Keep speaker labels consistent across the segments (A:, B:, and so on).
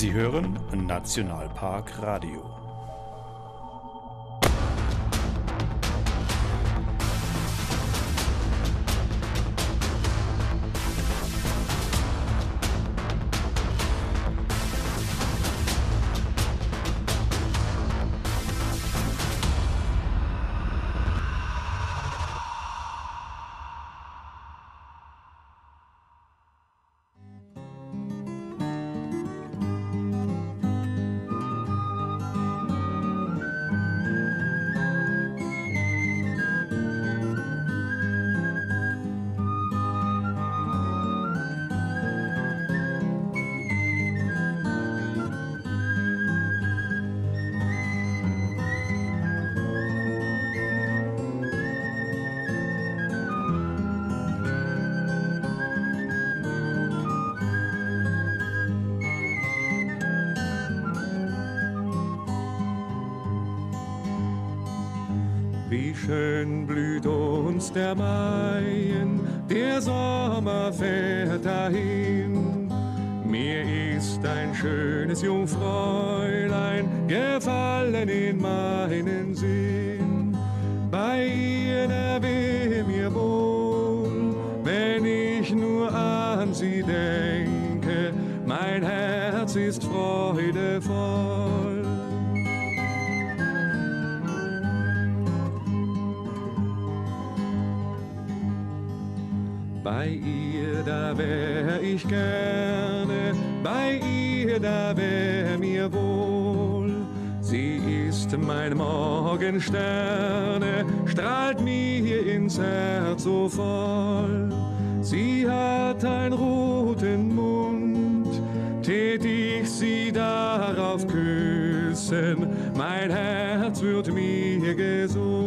A: Sie hören Nationalpark Radio.
B: Schön blüht uns der Maien, der Sommer fährt dahin. Mir ist ein schönes Jungfräulein gefallen in meinen Sinn. Bei ihr, Bei ihr, da wär ich gerne, bei ihr, da wär mir wohl. Sie ist mein Morgensterne, strahlt mir ins Herz so voll. Sie hat einen roten Mund, tät ich sie darauf küssen, mein Herz wird mir gesund.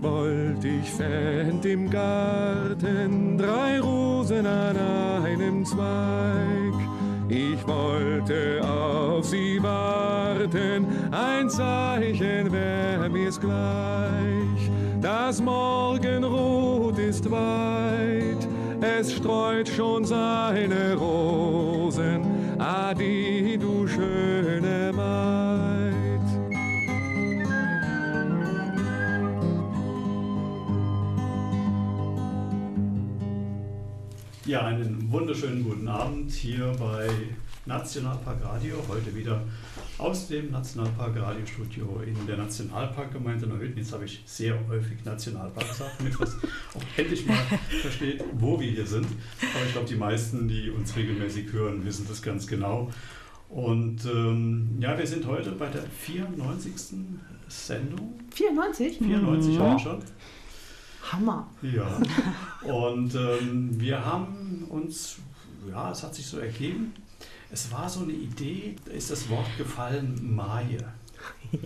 B: Ich wollt, ich fänd im Garten drei Rosen an einem Zweig. Ich wollte auf sie warten, ein Zeichen wär mir's gleich. Das Morgenrot ist weit, es streut schon seine Rosen. Adi, du schöne
A: Ja, einen wunderschönen guten Abend hier bei Nationalpark Radio. Heute wieder aus dem Nationalpark Radiostudio in der Nationalparkgemeinde Neuhütten. Jetzt habe ich sehr häufig Nationalpark gesagt, damit man auch endlich mal versteht, wo wir hier sind. Aber ich glaube, die meisten, die uns regelmäßig hören, wissen das ganz genau. Und ähm, ja, wir sind heute bei der 94. Sendung.
C: 94?
A: 94
C: ja.
A: haben wir schon.
C: Hammer.
A: Ja, und ähm, wir haben uns, ja, es hat sich so ergeben, es war so eine Idee, da ist das Wort gefallen, Maie.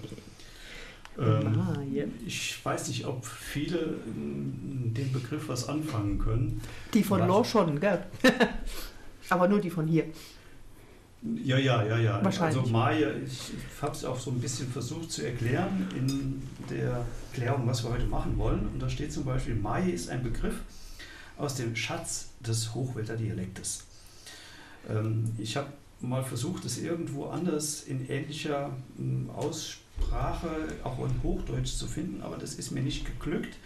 A: Ähm,
C: Maie.
A: ich weiß nicht, ob viele ähm, den Begriff was anfangen können.
C: Die von? Law schon, gell? Aber nur die von hier.
A: Ja, ja, ja, ja.
C: Wahrscheinlich.
A: Also Maie, ich habe es auch so ein bisschen versucht zu erklären in der Erklärung, was wir heute machen wollen. Und da steht zum Beispiel, Maie ist ein Begriff aus dem Schatz des Hochwälderdialektes. Ähm, ich habe mal versucht, es irgendwo anders in ähnlicher ähm, Aussprache, auch in Hochdeutsch zu finden, aber das ist mir nicht geglückt.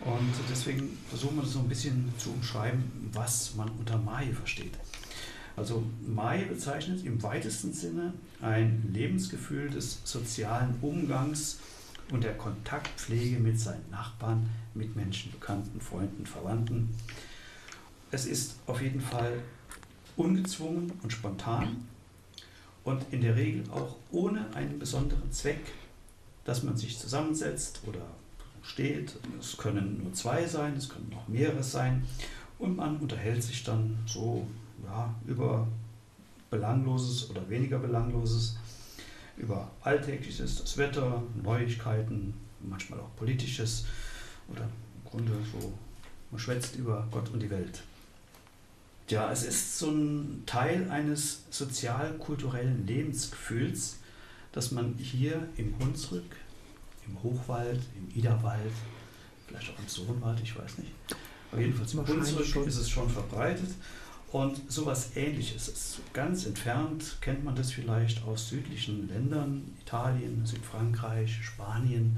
A: Und deswegen versuchen wir das so ein bisschen zu umschreiben, was man unter Mai versteht. Also Mai bezeichnet im weitesten Sinne ein Lebensgefühl des sozialen Umgangs und der Kontaktpflege mit seinen Nachbarn, Mitmenschen, Bekannten, Freunden, Verwandten. Es ist auf jeden Fall ungezwungen und spontan und in der Regel auch ohne einen besonderen Zweck, dass man sich zusammensetzt oder steht. Es können nur zwei sein, es können noch mehrere sein und man unterhält sich dann so ja, über Belangloses oder weniger Belangloses, über Alltägliches, das Wetter, Neuigkeiten, manchmal auch Politisches. Oder im Grunde so, man schwätzt über Gott und die Welt. Ja, es ist so ein Teil eines sozial-kulturellen Lebensgefühls, dass man hier im Hunsrück, im Hochwald, im Iderwald, vielleicht auch im Sohnwald, ich weiß nicht, aber jedenfalls im Hunsrück ist es schon verbreitet. Und sowas ähnliches ist ganz entfernt, kennt man das vielleicht aus südlichen Ländern, Italien, Südfrankreich, Spanien,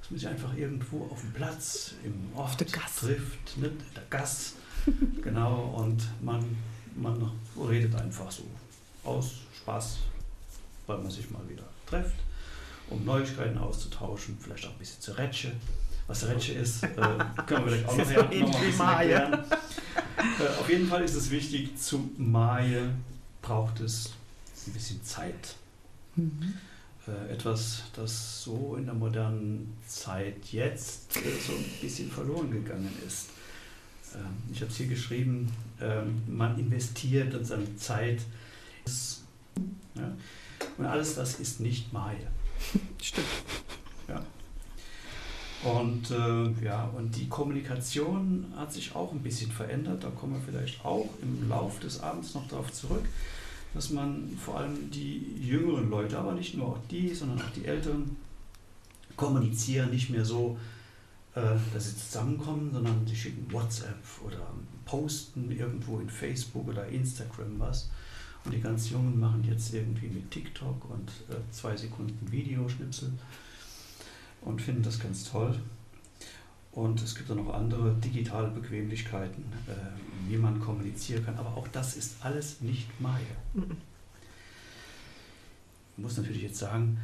A: dass man sich einfach irgendwo auf dem Platz, im Ort trifft, in der Gass, genau, und man, man redet einfach so aus Spaß, weil man sich mal wieder trifft, um Neuigkeiten auszutauschen, vielleicht auch ein bisschen zur Retsche. Was Retsche ist, äh, können wir vielleicht auch noch,
C: ist
A: noch mal ein bisschen erklären. Äh, auf jeden Fall ist es wichtig, zum Maje braucht es ein bisschen Zeit.
C: Mhm.
A: Äh, etwas, das so in der modernen Zeit jetzt äh, so ein bisschen verloren gegangen ist. Ähm, ich habe es hier geschrieben, ähm, man investiert dann seine Zeit. Und alles das ist nicht Maje.
C: Stimmt.
A: Und äh, ja, und die Kommunikation hat sich auch ein bisschen verändert. Da kommen wir vielleicht auch im Lauf des Abends noch darauf zurück, dass man vor allem die jüngeren Leute, aber nicht nur auch die, sondern auch die Älteren, kommunizieren nicht mehr so, äh, dass sie zusammenkommen, sondern sie schicken WhatsApp oder posten irgendwo in Facebook oder Instagram was. Und die ganz Jungen machen jetzt irgendwie mit TikTok und äh, zwei Sekunden Videoschnipsel und finden das ganz toll. Und es gibt dann noch andere digitale Bequemlichkeiten, äh, wie man kommunizieren kann. Aber auch das ist alles nicht Maya.
C: Mhm.
A: Ich muss natürlich jetzt sagen,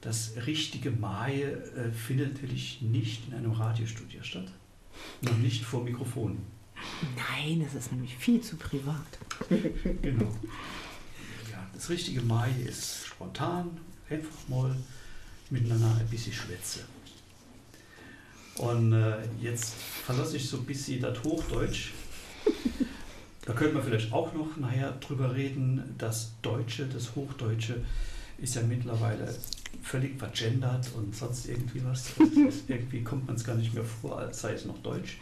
A: das richtige Maya äh, findet natürlich nicht in einem Radiostudio statt. Noch nicht vor Mikrofon.
C: Nein, das ist nämlich viel zu privat.
A: Genau. Ja, das richtige Mai ist spontan, einfach mal miteinander ein bisschen schwätze. Und äh, jetzt verlasse ich so ein bisschen das Hochdeutsch. Da könnte man vielleicht auch noch nachher drüber reden. Das Deutsche, das Hochdeutsche ist ja mittlerweile völlig vergendert und sonst irgendwie was. Ist, irgendwie kommt man es gar nicht mehr vor, als sei es noch Deutsch.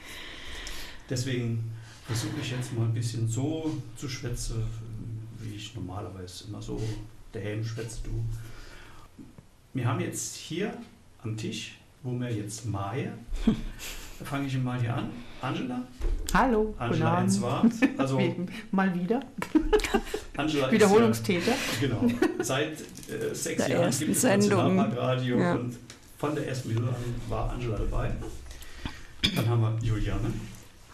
A: Deswegen versuche ich jetzt mal ein bisschen so zu schwätzen, wie ich normalerweise immer so daheim schwätze du. Wir haben jetzt hier am Tisch, wo wir jetzt Maje, da fange ich mal hier an. Angela,
C: Hallo, guten
A: Angela
C: Abend.
A: Enswart. Also
C: Mal wieder.
A: Angela
C: Wiederholungstäter.
A: ist ja, genau, seit äh, sechs
D: Der
A: Jahren gibt es
D: Sendung.
A: Nationalparkradio
D: Ja.
A: und von der ersten Minute an war Angela dabei. Dann haben wir Juliane.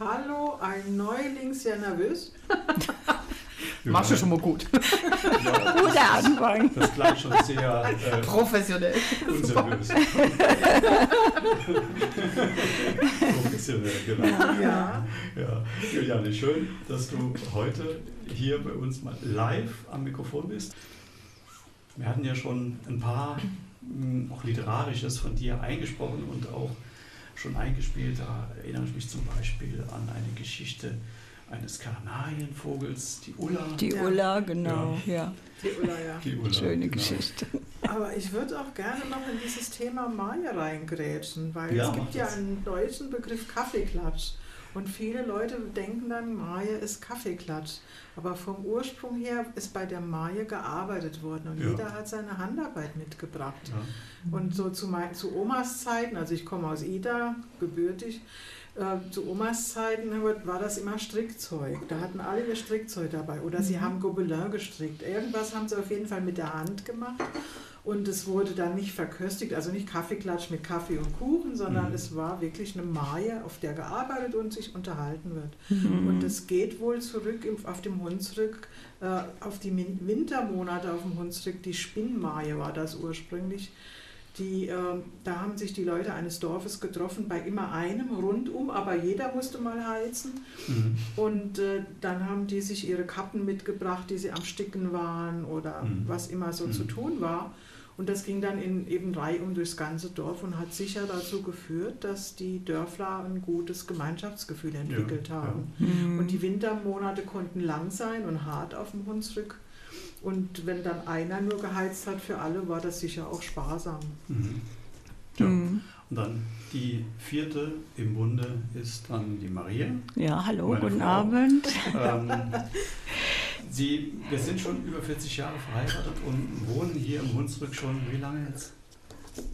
E: Hallo, ein Neuling, sehr nervös.
C: Machst du schon mal gut.
A: Ja,
D: Guter Anfang.
A: das klang schon sehr äh,
C: Professionell.
A: unseriös. Professionell, genau.
E: Ja.
A: Ja, Juliane, schön, dass du heute hier bei uns mal live am Mikrofon bist. Wir hatten ja schon ein paar, mh, auch literarisches von dir eingesprochen und auch schon eingespielt. Da erinnere ich mich zum Beispiel an eine Geschichte eines Kanarienvogels, die Ulla.
D: Die
E: Ja.
D: Ulla, genau, ja.
E: Die Ulla, ja.
A: Die Ulla,
D: Schöne
A: genau.
D: Geschichte.
E: Aber ich würde auch gerne noch in dieses Thema Maya reingrätschen, weil
A: Ja,
E: es gibt ja
A: das.
E: einen deutschen Begriff Kaffeeklatsch. Und viele Leute denken dann, Maya ist Kaffeeklatsch. Aber vom Ursprung her ist bei der Maya gearbeitet worden und
A: Ja.
E: jeder hat seine Handarbeit mitgebracht.
A: Ja.
E: Und so zu, mein, zu Omas Zeiten, also ich komme aus Ida, gebürtig, äh, zu Omas Zeiten war das immer Strickzeug. Da hatten alle ihr Strickzeug dabei. Oder sie haben Gobelin gestrickt. Irgendwas haben sie auf jeden Fall mit der Hand gemacht. Und es wurde dann nicht verköstigt, also nicht Kaffeeklatsch mit Kaffee und Kuchen, sondern
A: Mhm.
E: es war wirklich eine Maie, auf der gearbeitet und sich unterhalten wird.
D: Mhm.
E: Und es geht wohl zurück auf dem Hunsrück, äh, auf die Wintermonate auf dem Hunsrück. Die Spinnmaie war das ursprünglich. Die, äh, da haben sich die Leute eines Dorfes getroffen, bei immer einem rundum, aber jeder musste mal heizen.
A: Mhm.
E: Und äh, dann haben die sich ihre Kappen mitgebracht, die sie am Sticken waren oder
A: Mhm.
E: was immer so
A: Mhm.
E: zu tun war. Und das ging dann in eben reihum durchs ganze Dorf und hat sicher dazu geführt, dass die Dörfler ein gutes Gemeinschaftsgefühl entwickelt
A: ja.
E: haben.
D: Mhm.
E: Und die Wintermonate konnten lang sein und hart auf dem Hunsrück. Und wenn dann einer nur geheizt hat für alle, war das sicher auch sparsam.
A: Mhm. Ja.
D: Mhm.
A: Und dann die vierte im Bunde ist dann die Maria.
D: Ja, hallo,
A: Meine
D: guten
A: Frau.
D: Abend.
A: Ähm, Sie, wir sind schon über 40 Jahre verheiratet und wohnen hier im Hunsrück schon wie lange jetzt?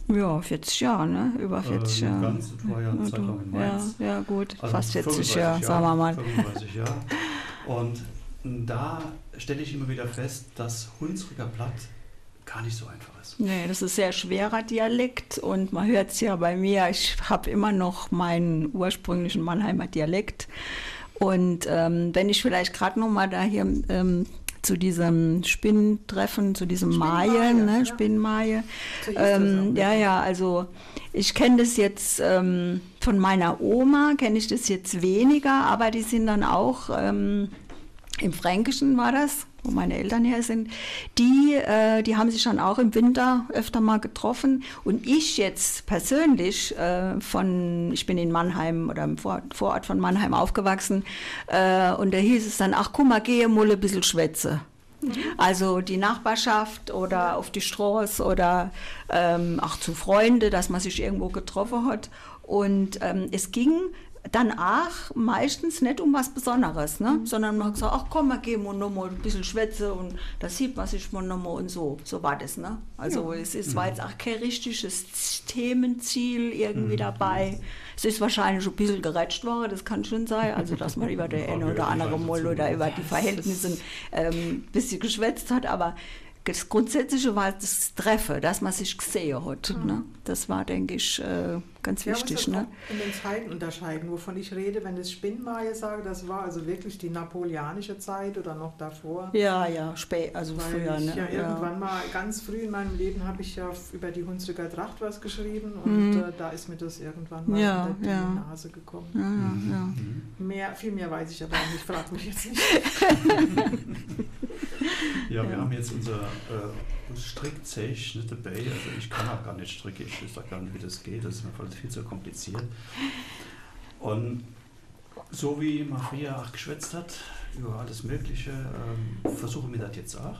D: Ja, 40 Jahre, ne? Über 40
A: Äh,
D: Jahre.
A: Ganz, das war ja eine Zeit lang in
D: ja,
A: Mainz.
D: ja, gut,
A: Also
D: fast 40
A: 35
D: Jahre, sagen wir mal.
A: 35 Jahre. Und da stelle ich immer wieder fest, dass Hunsrücker Platt gar nicht so einfach ist.
D: Nee, das ist sehr schwerer Dialekt und man hört es ja bei mir, ich habe immer noch meinen ursprünglichen Mannheimer Dialekt. Und ähm, wenn ich vielleicht gerade noch mal da hier ähm, zu diesem Spinntreffen, zu diesem Maie, ne,
E: ja.
D: Spinnmaie,
E: So
D: ähm, ja, ja, also ich kenne das jetzt ähm, von meiner Oma, kenne ich das jetzt weniger, aber die sind dann auch ähm, im Fränkischen war das, wo meine Eltern her sind. Die, äh, die haben sich dann auch im Winter öfter mal getroffen. Und ich jetzt persönlich äh, von, ich bin in Mannheim oder im Vor Vorort von Mannheim aufgewachsen äh, und da hieß es dann, ach guck mal, gehe mal ein bisschen schwätze. Also die Nachbarschaft oder auf die Straße oder ähm, auch zu Freunde, dass man sich irgendwo getroffen hat. Und ähm, es ging dann auch meistens nicht um was Besonderes, ne? sondern man hat gesagt, ach komm, wir gehen mal noch mal ein bisschen schwätze und da sieht man sich mal noch mal und so. So war das. Ne? Also es ist, war jetzt auch kein richtiges Themenziel irgendwie dabei. Es ist wahrscheinlich schon ein bisschen gerätscht worden, das kann schon sein. Also dass man über der eine oder andere Moll oder über die Verhältnisse ähm, ein bisschen geschwätzt hat, aber das Grundsätzliche war das Treffen, dass man sich gesehen hat. Ne? Das war, denke ich, äh, ganz
E: Ja,
D: wichtig. Ne?
E: in den Zeiten unterscheiden, wovon ich rede. Wenn ich Spinnmaie sage, das war also wirklich die napoleonische Zeit oder noch davor.
D: Ja, ja, spät, also
E: Weil
D: früher.
E: ich
D: Ne?
E: ja irgendwann mal, ganz früh in meinem Leben habe ich ja über die Hunsrücker Tracht was geschrieben und
D: Mhm.
E: äh, da ist mir das irgendwann mal
D: Ja,
E: unter die
D: ja.
E: Nase gekommen.
D: Ja, ja, ja.
E: Mehr, viel mehr weiß ich aber auch nicht, frag mich jetzt nicht.
A: Ja, wir haben jetzt unser äh, Strickzeug nicht dabei. Also ich kann auch gar nicht stricken, ich weiß auch gar nicht, wie das geht. Das ist mir viel zu kompliziert. Und so wie früher auch geschwätzt hat über alles Mögliche, ähm, versuchen wir das jetzt auch.